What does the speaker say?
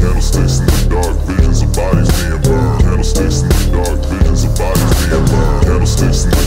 Candlesticks in the dark, visions of bodies being burned. Candlesticks in the dark, visions of bodies being burned. Candlesticks in the